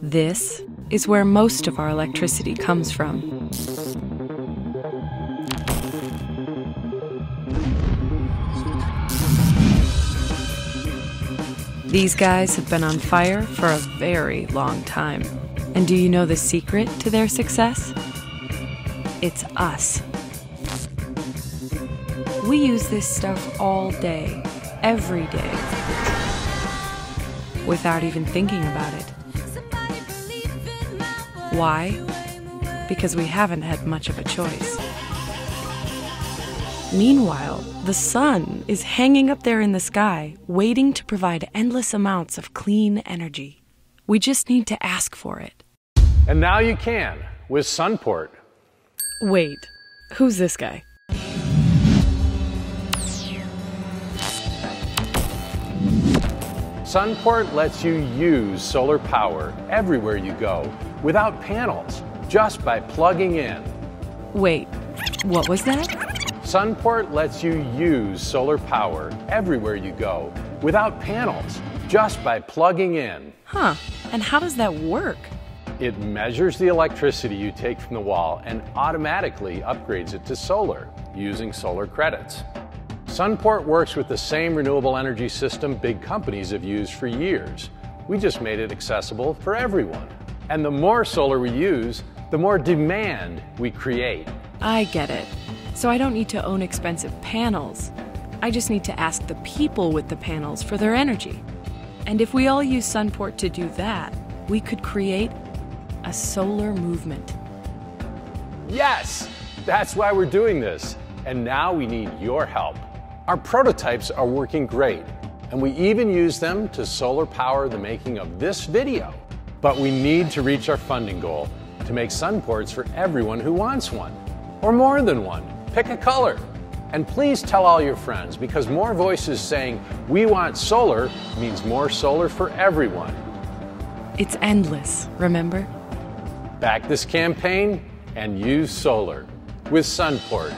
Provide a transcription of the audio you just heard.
This is where most of our electricity comes from. These guys have been on fire for a very long time. And do you know the secret to their success? It's us. We use this stuff all day, every day, without even thinking about it. Why? Because we haven't had much of a choice. Meanwhile, the sun is hanging up there in the sky, waiting to provide endless amounts of clean energy. We just need to ask for it. And now you can with Sunport. Wait, who's this guy? Sunport lets you use solar power everywhere you go without panels, just by plugging in. Wait, what was that? Sunport lets you use solar power everywhere you go without panels, just by plugging in. Huh, and how does that work? It measures the electricity you take from the wall and automatically upgrades it to solar using solar credits. Sunport works with the same renewable energy system big companies have used for years. We just made it accessible for everyone. And the more solar we use, the more demand we create. I get it. So I don't need to own expensive panels. I just need to ask the people with the panels for their energy. And if we all use Sunport to do that, we could create a solar movement. Yes! That's why we're doing this. And now we need your help. Our prototypes are working great, and we even use them to solar power the making of this video. But we need to reach our funding goal to make Sunports for everyone who wants one, or more than one. Pick a color. And please tell all your friends because more voices saying we want solar means more solar for everyone. It's endless, remember? Back this campaign and use solar with Sunport.